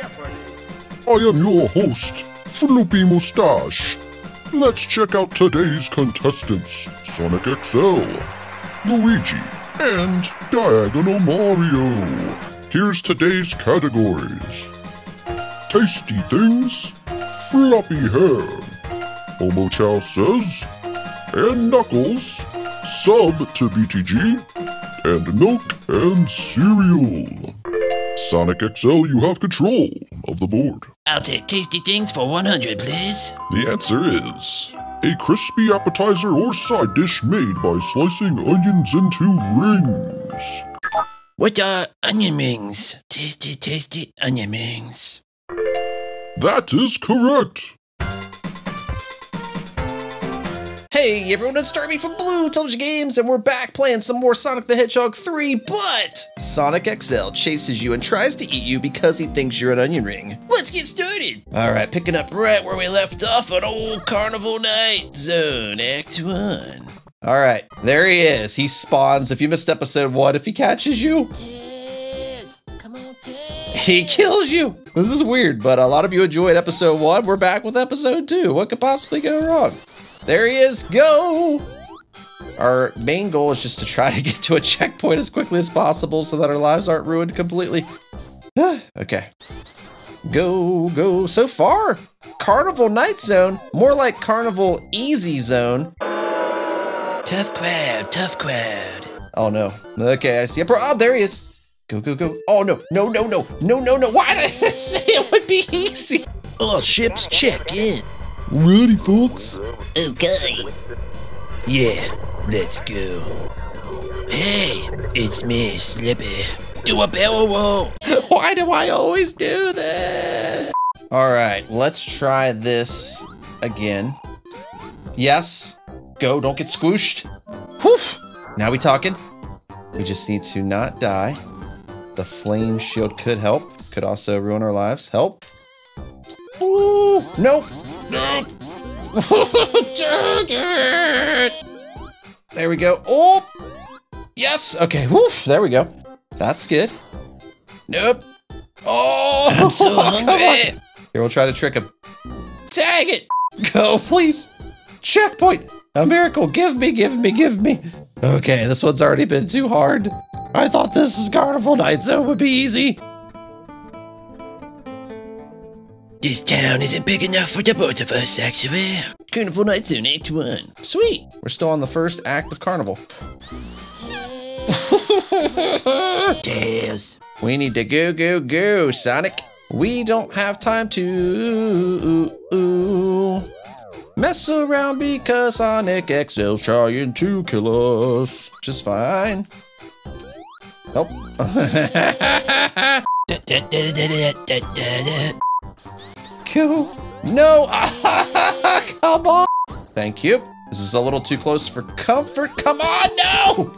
I am your host, Floopy Mustache. Let's check out today's contestants Sonic XL, Luigi, and Diagonal Mario. Here's today's categories Tasty Things, Floppy Hair, Homo Chow Says, and Knuckles, Sub to BTG, and Milk and Cereal. Sonic XL, you have control of the board. I'll take tasty things for 100, please. The answer is a crispy appetizer or side dish made by slicing onions into rings. What are onion rings? Tasty, tasty onion rings. That is correct. Hey everyone, it's Darby from Blue Television Games, and we're back playing some more Sonic the Hedgehog 3, but Sonic XL chases you and tries to eat you because he thinks you're an onion ring. Let's get started. All right, Picking up right where we left off on old Carnival Night Zone, Act 1. all right, there he is. He spawns. If you missed episode one, if he catches you, on, he kills you. This is weird, but a lot of you enjoyed episode one. We're back with episode two. What could possibly go wrong? There he is. Go! Our main goal is just to try to get to a checkpoint as quickly as possible so that our lives aren't ruined completely. okay. Go, go. So far, Carnival Night Zone, more like Carnival Easy Zone. Tough crowd, tough crowd. Oh no. Okay, I see a pro. Oh, there he is. Go, go, go. Oh no, no, no, no, no, no, no. Why did I say it would be easy? All ships check in. Ready, folks? Okay. Yeah, let's go. Hey, it's me, Slippy. Do a barrel roll. Why do I always do this? All right, let's try this again. Yes. Go, don't get squooshed. Whew. Now we talking. We just need to not die. The flame shield could help. Could also ruin our lives. Help. Ooh, nope. Nope. Dang it. There we go. Oh, yes. Okay. Woof. There we go. That's good. Nope. Oh, I'm so hungry. Here, we'll try to trick him. Dang it! Go, please. Checkpoint. A miracle. Give me, give me, give me. Okay, this one's already been too hard. I thought this is Carnival Night Zone would be easy. This town isn't big enough for the both of us, actually. Carnival Night Zone, Act 1. Sweet. We're still on the first act of Carnival. Tails. We need to go, go, go, Sonic. We don't have time to mess around because Sonic XL's trying to kill us. Just fine. Help. Go. No. Come on. Thank you. This is a little too close for comfort. Come on, no.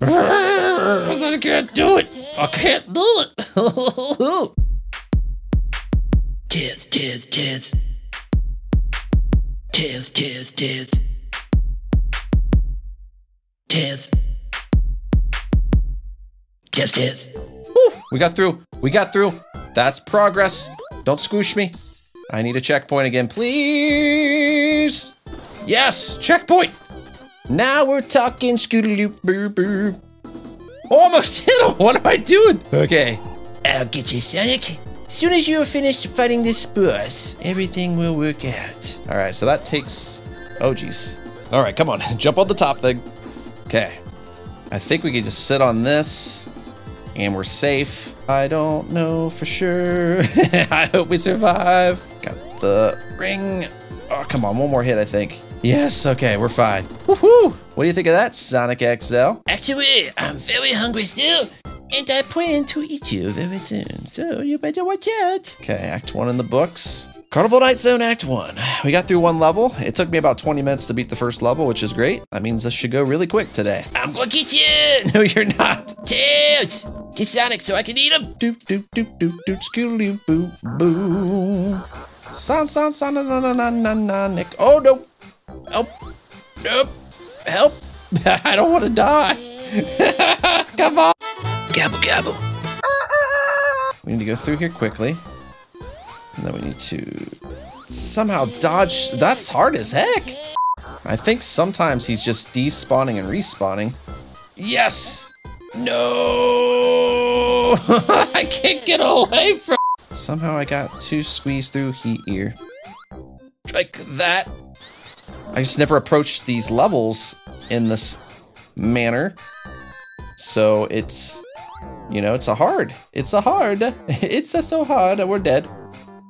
I can't do it. I can't do it. Tails, tails. Tails, tails, tails. Tails. Tails, tails. Woo, we got through. We got through. That's progress. Don't squish me. I need a checkpoint again, please. Yes, checkpoint. Now we're talking scootaloo boo boo. Almost hit him. What am I doing? Okay. I'll get you, Sonic. Soon as you're finished fighting this boss, everything will work out. All right, so that takes. Oh, geez. All right, come on. Jump on the top thing. Okay. I think we can just sit on this and we're safe. I don't know for sure. I hope we survive. The ring. Oh, come on. One more hit, I think. Yes, okay, we're fine. Woohoo! What do you think of that, Sonic XL? Actually, I'm very hungry still, and I plan to eat you very soon. So you better watch out. Okay, Act 1 in the books. Carnival Night Zone Act 1. We got through one level. It took me about 20 minutes to beat the first level, which is great. That means this should go really quick today. I'm gonna get you! No, you're not. Tails! Get Sonic so I can eat him! Doop doop doop doop doop skootaloo boo boo. Son son son na na na na na Nick. Oh no. Help. Nope. Help. I don't want to die. Come on. Gobble gobble. We need to go through here quickly. And then we need to somehow dodge. That's hard as heck. I think sometimes he's just despawning and respawning. Yes! No! I can't get away from. Somehow I got to squeeze through heat here. Like that. I just never approached these levels in this manner. So it's, you know, it's a hard. It's a hard. It's a so hard. We're dead.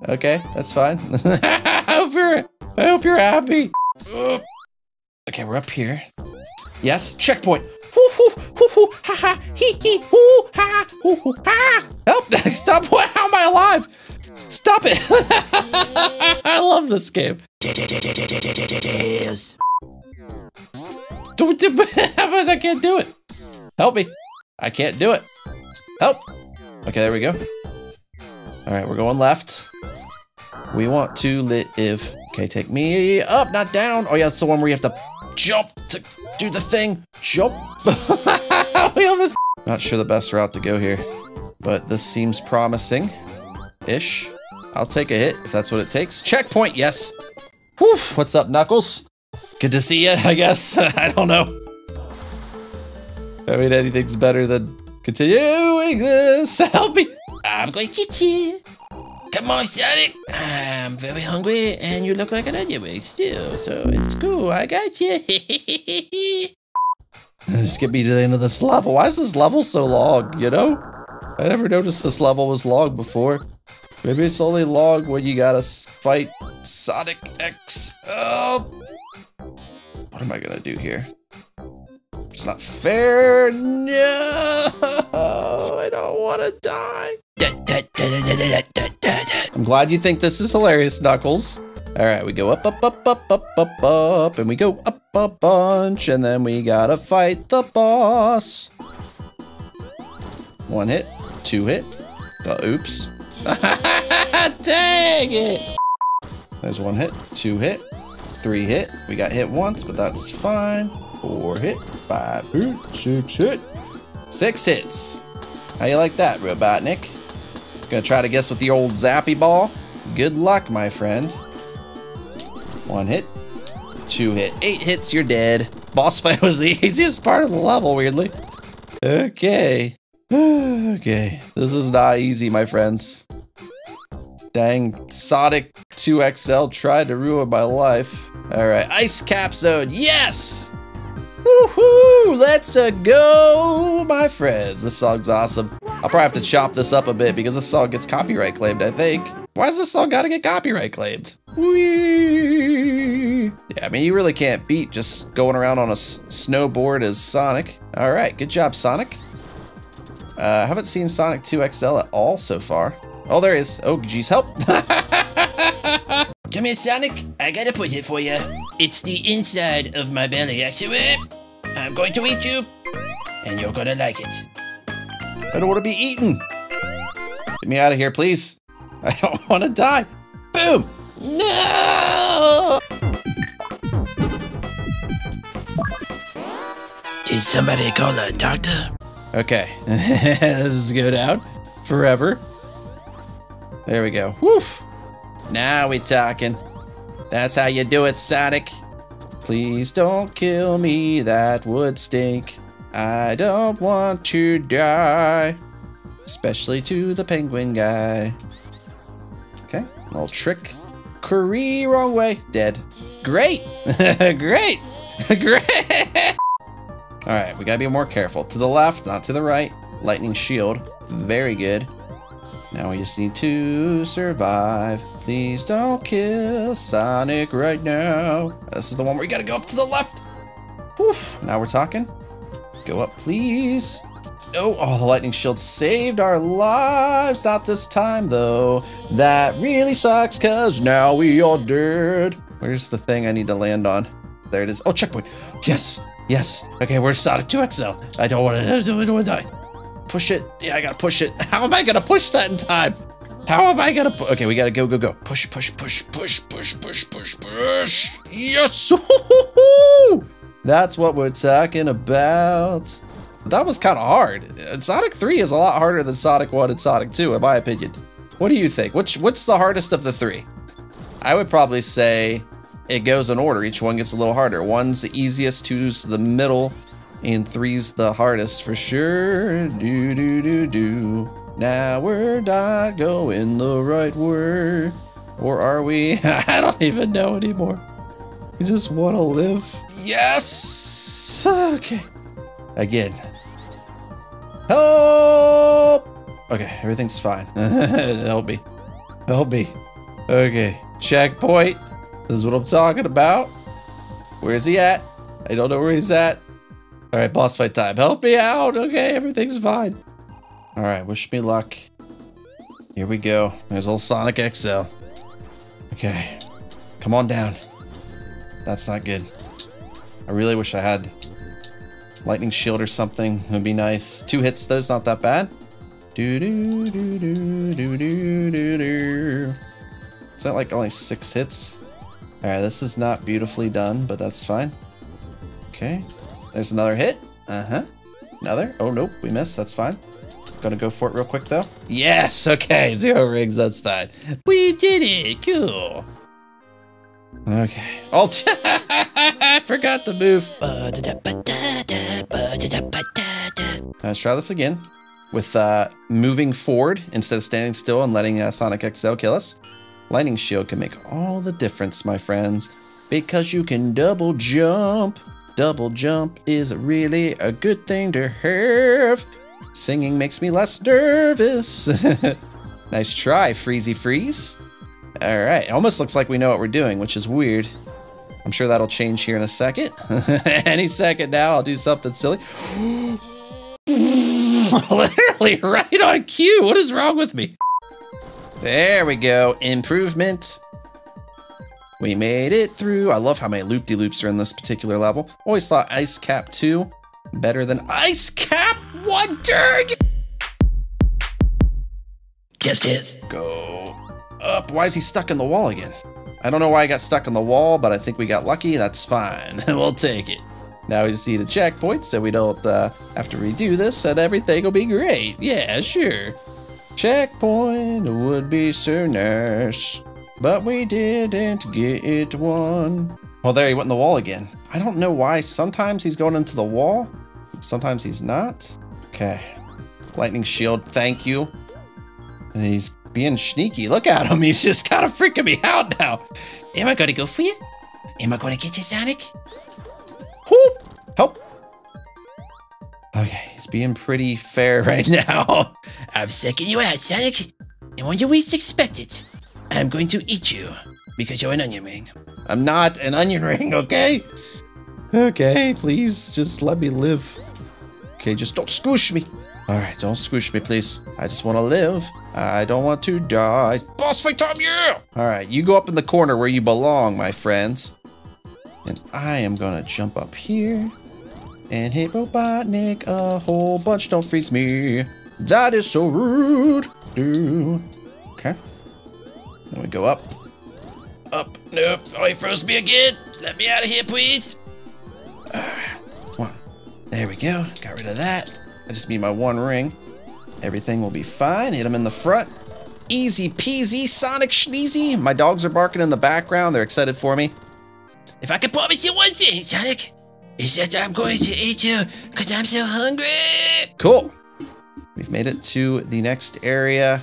Okay, that's fine. I hope you're, I hope you're happy. Okay, we're up here. Yes, checkpoint. Help! Stop! How am I alive? Stop it! I love this game. Don't do I can't do it. Help me. I can't do it. Help. Okay, there we go. All right, we're going left. We want to live. If okay, take me up, not down. Oh yeah, it's the one where you have to jump to do the thing. Jump. we almost. Not sure the best route to go here, but this seems promising. Ish. I'll take a hit if that's what it takes. Checkpoint, yes. Whew. What's up, Knuckles? Good to see you, I guess. I don't know. I mean, anything's better than continuing this. Help me. I'm going to get you. Come on, Sonic. I'm very hungry, and you look like an onion ring still, so it's cool. I got you. Just get me to the end of this level. Why is this level so long, you know? I never noticed this level was long before. Maybe it's only long when you gotta fight Sonic X. Oh. What am I gonna do here? It's not fair. No, I don't want to die. I'm glad you think this is hilarious, Knuckles. All right, we go up, up, up, up, up, up, up, and we go up a bunch, and then we gotta fight the boss. One hit, two hit. Oh, oops. Dang it! There's one hit, two hit, three hit. We got hit once, but that's fine. Four hit, five hit, six hit, six hits. How you like that, Robotnik? Gonna try to guess with the old zappy ball? Good luck, my friend. One hit, two hit, eight hits, you're dead. Boss fight was the easiest part of the level, weirdly. Okay. okay. This is not easy, my friends. Dang, Sonic 2XL tried to ruin my life. All right, Ice Cap Zone, yes! Woohoo! Let's -a go, my friends. This song's awesome. I'll probably have to chop this up a bit because this song gets copyright claimed, I think. Why does this song gotta get copyright claimed? Whee! Yeah, I mean, you really can't beat just going around on a snowboard as Sonic. All right, good job, Sonic. Uh, I haven't seen Sonic 2XL at all so far. Oh, there is. Oh, geez, help. Come here, Sonic. I got a present for you. It's the inside of my belly, actually. I'm going to eat you, and you're gonna like it. I don't want to be eaten. Get me out of here, please. I don't want to die. Boom. No! Did somebody call a doctor? Okay, this is good out forever. There we go. Woof. Now we talking. That's how you do it, Sonic. Please don't kill me, that would stink. I don't want to die. Especially to the penguin guy. Okay, little trick. Curry, wrong way. Dead. Great. Great. Great. All right, we gotta be more careful. To the left, not to the right. Lightning shield. Very good. Now we just need to survive. Please don't kill Sonic right now. This is the one where you gotta go up to the left. Whew, now we're talking. Go up, please. No, oh, the lightning shield saved our lives. Not this time, though. That really sucks, because now we are dead. Where's the thing I need to land on? There it is. Oh, checkpoint. Yes, yes. Okay, where's Sonic 2XL? I don't want to, I don't want to die. Push it. Yeah, I gotta push it. How am I gonna push that in time? How have I got to... Okay, we gotta go, go, go. Push, push, push, push, push, push, push, push. Yes! That's what we're talking about. That was kind of hard. Sonic 3 is a lot harder than Sonic 1 and Sonic 2, in my opinion. What do you think? Which what's the hardest of the three? I would probably say it goes in order. Each one gets a little harder. One's the easiest, two's the middle, and three's the hardest for sure. Do do do do. Now we're not going the right way. Or are we? I don't even know anymore. We just want to live. Yes! Okay. Again. Help! Okay, everything's fine. Help me. Help me. Okay. Checkpoint. This is what I'm talking about. Where's he at? I don't know where he's at. All right, boss fight time. Help me out. Okay, everything's fine. All right, wish me luck. Here we go. There's old Sonic XL. Okay, come on down. That's not good. I really wish I had lightning shield or something. It would be nice. Two hits, though's not that bad. Do do do do do do do do. Is that like only six hits? All right, this is not beautifully done, but that's fine. Okay, there's another hit. Uh huh. Another. Oh nope, we missed. That's fine. Gonna go for it real quick though. Yes. Okay. Zero rigs, That's fine. We did it. Cool. Okay. Oh, I forgot to move. Let's try this again with uh, moving forward instead of standing still and letting uh, Sonic XL kill us. Lightning Shield can make all the difference, my friends, because you can double jump. Double jump is really a good thing to have. Singing makes me less nervous. nice try, Freezy Freeze. All right, almost looks like we know what we're doing, which is weird. I'm sure that'll change here in a second. Any second now, I'll do something silly. Literally right on cue. What is wrong with me? There we go. Improvement. We made it through. I love how many loop-de-loops are in this particular level. Always thought Ice Cap 2 better than Ice Cap 1 turn. Just his. Go up. Why is he stuck in the wall again? I don't know why I got stuck in the wall, but I think we got lucky. That's fine. we'll take it. Now we just need a checkpoint so we don't uh, have to redo this and everything will be great. Yeah, sure. Checkpoint would be so nice, but we didn't get one. Well, there he went in the wall again. I don't know why. Sometimes he's going into the wall. Sometimes he's not. Okay. Lightning shield, thank you. And he's being sneaky. Look at him. He's just kind of freaking me out now. Am I gonna go for you? Am I gonna get you, Sonic? Whoop! Help! Okay, he's being pretty fair right now. I'm sucking you out, Sonic. And when you least expect it, I'm going to eat you because you're an onion ring. I'm not an onion ring, okay? Okay, please just let me live. Okay, just don't squish me. All right, don't squish me, please. I just want to live. I don't want to die. Boss fight time, yeah! All right, you go up in the corner where you belong, my friends. And I am gonna jump up here and hit Robotnik a whole bunch. Don't freeze me. That is so rude. Do. Okay. Then we go up. Up. Nope. Oh, he froze me again. Let me out of here, please. There we go. Got rid of that. I just need my one ring. Everything will be fine. Hit him in the front. Easy peasy, Sonic Schneezy. My dogs are barking in the background. They're excited for me. If I could promise you one thing, Sonic, is that I'm going to eat you because I'm so hungry. Cool. We've made it to the next area.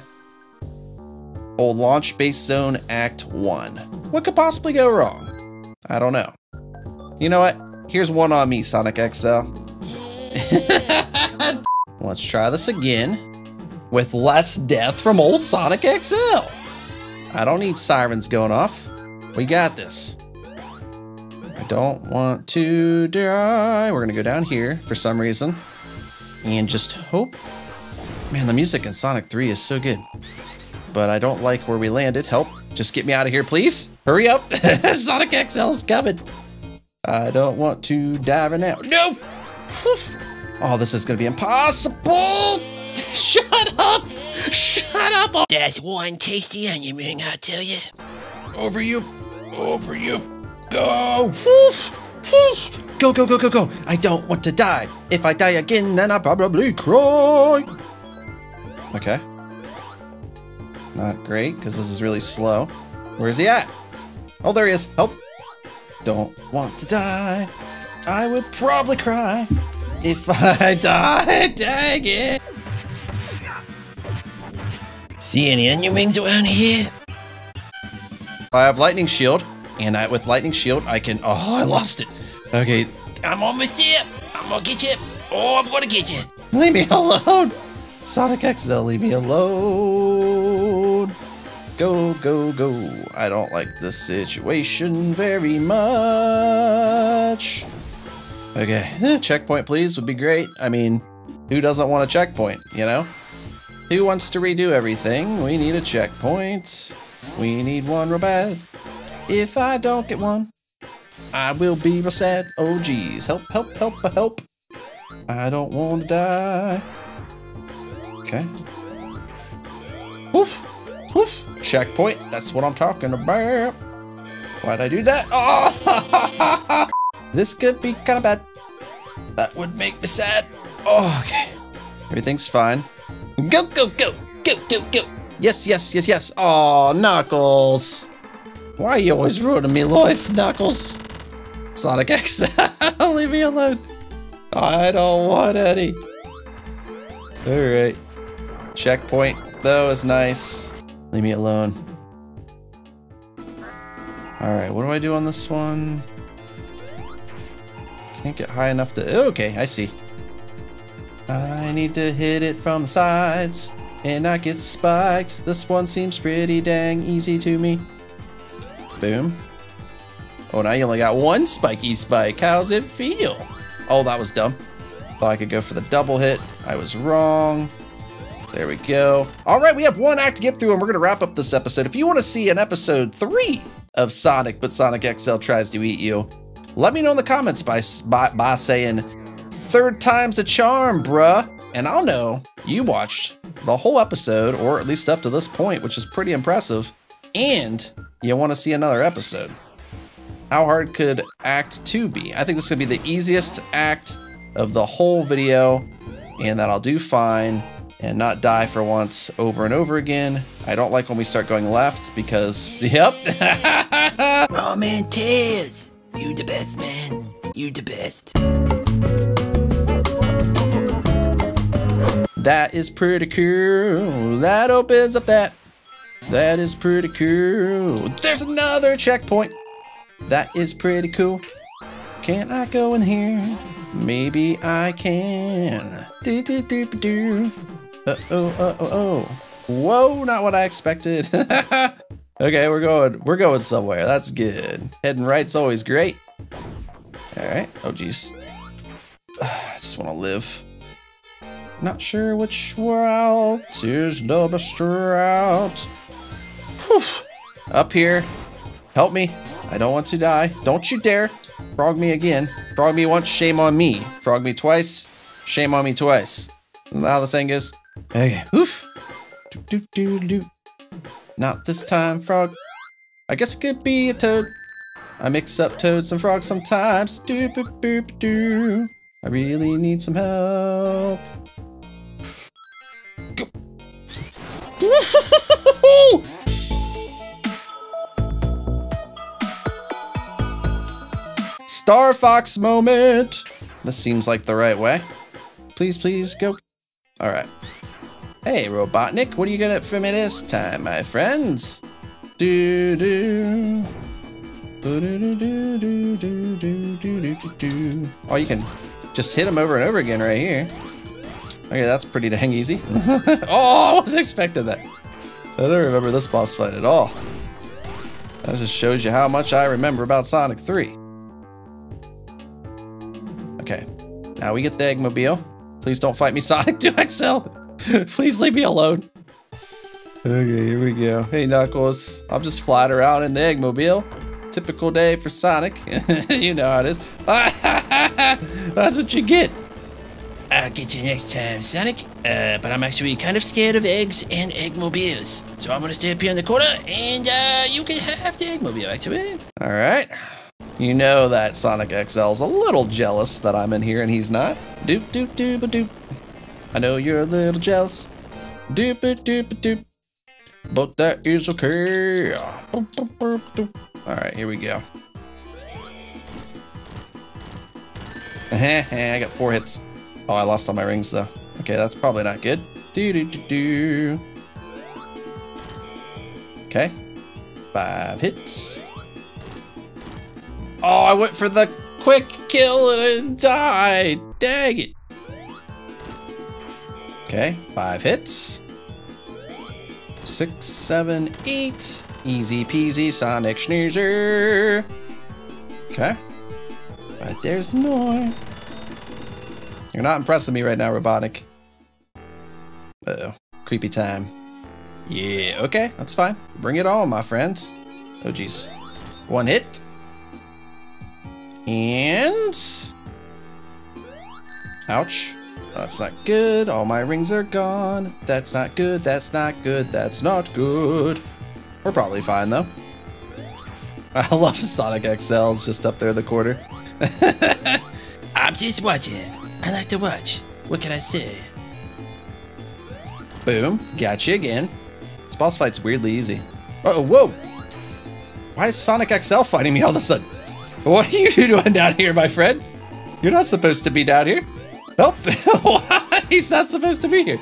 Old Launch Base Zone Act 1. What could possibly go wrong? I don't know. You know what? Here's one on me, Sonic XL. Let's try this again with less death from old Sonic XL. I don't need sirens going off. We got this. I don't want to die. We're gonna go down here for some reason and just hope. Man, the music in Sonic 3 is so good. But I don't like where we landed. Help. Just get me out of here, please. Hurry up. Sonic XL's coming. I don't want to die right now. No! Oh, this is gonna be impossible! Shut up! Shut up! That's one tasty onion ring, I tell you. Over you. Over you. Go! Go, go, go, go, go! I don't want to die. If I die again, then I'll probably cry. Okay. Not great, because this is really slow. Where's he at? Oh, there he is. Help. Don't want to die. I would probably cry if I died. Dang it. See any onion rings around here? I have lightning shield, and I, with lightning shield, I can. Oh, I lost it. Okay, I'm almost there. I'm gonna get you. Oh, I'm gonna get you. leave me alone. Sonic XL, leave me alone. Go, go, go. I don't like this situation very much. Okay, eh, checkpoint, please, would be great. I mean, who doesn't want a checkpoint, you know? Who wants to redo everything? We need a checkpoint. We need one real bad. If I don't get one, I will be real sad. Oh geez, help, help, help, help. I don't want to die. Okay. Woof, woof. Checkpoint, that's what I'm talking about. Why'd I do that? Oh! This could be kind of bad. That would make me sad. Oh, okay. Everything's fine. Go, go, go, go, go, go. Yes, yes, yes, yes. Oh, Knuckles. Why are you always ruining me life, Knuckles? Sonic X, leave me alone. I don't want any. Alright. Checkpoint, though, is nice. Leave me alone. Alright, what do I do on this one? Can't get high enough to... Oh, okay, I see. I need to hit it from the sides and not get spiked. This one seems pretty dang easy to me. Boom. Oh, now you only got one spiky spike. How's it feel? Oh, that was dumb. Thought I could go for the double hit. I was wrong. There we go. All right, we have one act to get through, and we're going to wrap up this episode. If you want to see an episode three of Sonic, but Sonic XL tries to eat you, let me know in the comments by, by, by saying, third time's a charm, bruh. And I'll know you watched the whole episode, or at least up to this point, which is pretty impressive, and you want to see another episode. How hard could Act 2 be? I think this to be the easiest act of the whole video, and that I'll do fine and not die for once over and over again. I don't like when we start going left because, yep. Oh man, Tez. You the best, man. You the best. That is pretty cool. That opens up that. That is pretty cool. There's another checkpoint. That is pretty cool. Can I go in here? Maybe I can. Do, do, do, do. Uh oh, uh oh, oh. Whoa, not what I expected. okay, we're going, we're going somewhere. That's good. Heading right's always great. All right. Oh, geez. I just want to live. Not sure which route is the best route. Whew. Up here. Help me. I don't want to die. Don't you dare. Frog me again. Frog me once, shame on me. Frog me twice, shame on me twice. Isn't that how the saying goes? Okay. Oof. Do, do, do, do. Not this time, frog. I guess it could be a toad. I mix up toads and frogs sometimes. Do, boop, boop, do. I really need some help. Star Fox moment. This seems like the right way. Please, please go. All right. Hey, Robotnik, what are you gonna for me this time, my friends? Do do. Oh, you can just hit him over and over again right here. Okay, that's pretty dang easy. oh, I wasn't expecting that. I don't remember this boss fight at all. That just shows you how much I remember about Sonic 3. Okay, now we get the Eggmobile. Please don't fight me, Sonic 2 XL. Please leave me alone. Okay, here we go. Hey, Knuckles. I'm just flying around in the Eggmobile. Typical day for Sonic. you know how it is. That's what you get. I'll get you next time, Sonic. Uh, but I'm actually kind of scared of eggs and eggmobiles. So I'm gonna stay up here in the corner and uh, you can have the eggmobile, actually. All right. You know that Sonic XL's a little jealous that I'm in here and he's not. Doop doop doop doop. I know you're a little jealous. Doop doop doop doop. but that is okay. All right, here we go. I got four hits. Oh, I lost all my rings though. Okay, that's probably not good. Do do do do. Okay, five hits. Oh, I went for the quick kill and it died. Dang it. Okay, five hits. Six, seven, eight. Easy peasy Sonic Schnoozer. Okay. Right there's more. You're not impressing me right now, Robotnik. Uh oh Creepy time. Yeah, okay, that's fine. Bring it on, my friends. Oh, jeez. One hit. And... Ouch. That's not good. All my rings are gone. That's not good. That's not good. That's not good. We're probably fine, though. I love Sonic XL's just up there in the corner. I'm just watching. I like to watch. What can I say? Boom. Got you again. This boss fight's weirdly easy. Uh oh, whoa! Why is Sonic XL fighting me all of a sudden? What are you doing down here, my friend? You're not supposed to be down here. Oh, Help! why? He's not supposed to be here.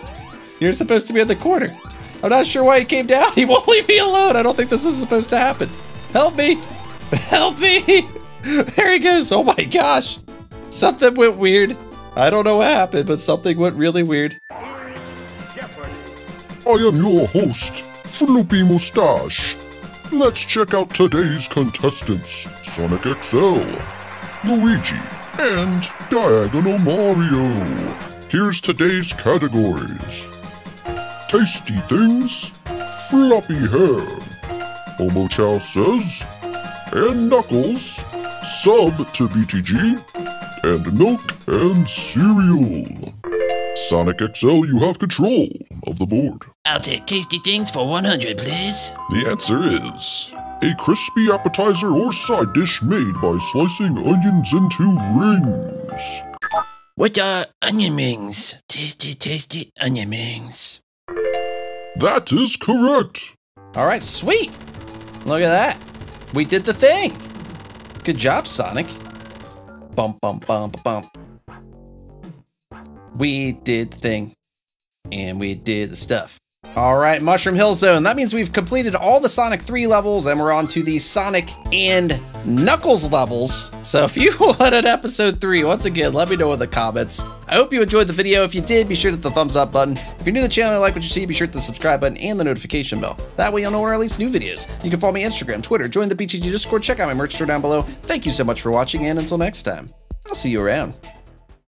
You're supposed to be in the corner. I'm not sure why he came down. He won't leave me alone. I don't think this is supposed to happen. Help me! Help me! There he goes. Oh my gosh. Something went weird. I don't know what happened, but something went really weird. I am your host, Floopy Mustache. Let's check out today's contestants Sonic XL, Luigi, and Diagonal Mario. Here's today's categories Tasty Things, Floppy Hair, Homo Chow Says, and Knuckles, Sub to BTG, and Milk and Cereal. Sonic XL, you have control of the board. I'll take tasty things for 100, please. The answer is a crispy appetizer or side dish made by slicing onions into rings. What are onion rings? Tasty, tasty onion rings. That is correct. All right, sweet. Look at that. We did the thing. Good job, Sonic. Bump, bump, bump, bump. We did the thing. And we did the stuff. All right, Mushroom Hill Zone. That means we've completed all the Sonic 3 levels and we're on to the Sonic and Knuckles levels. So if you wanted episode 3, once again, let me know in the comments. I hope you enjoyed the video. If you did, be sure to hit the thumbs up button. If you're new to the channel and like what you see, be sure to hit the subscribe button and the notification bell. That way you'll know when I release new videos. You can follow me on Instagram, Twitter, join the BTG Discord, check out my merch store down below. Thank you so much for watching, and until next time, I'll see you around.